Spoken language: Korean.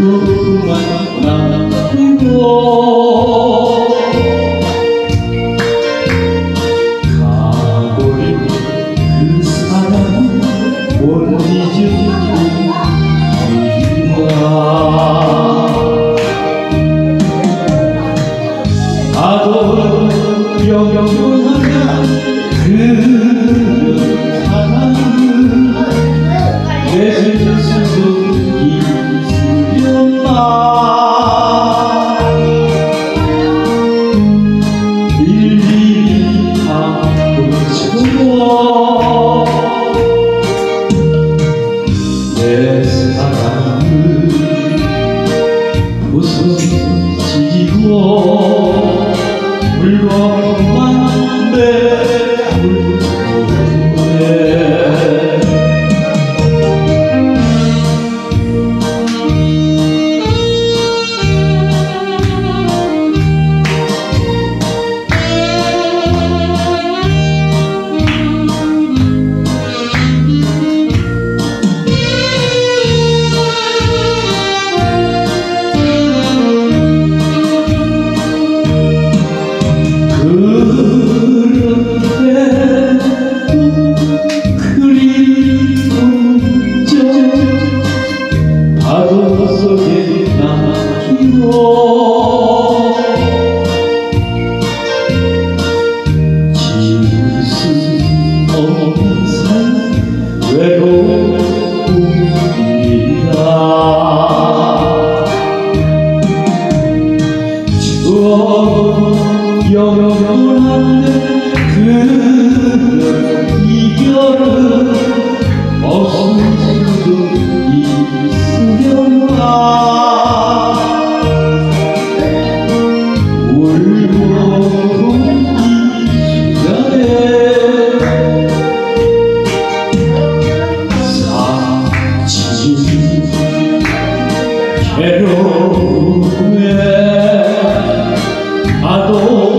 그만 남고 가버린 그 사람 못 잊으리라 나도 영원 영원한 그 이별은 없을 수도 있으려나 울고 이 시간에 사치진 괴로움에 나도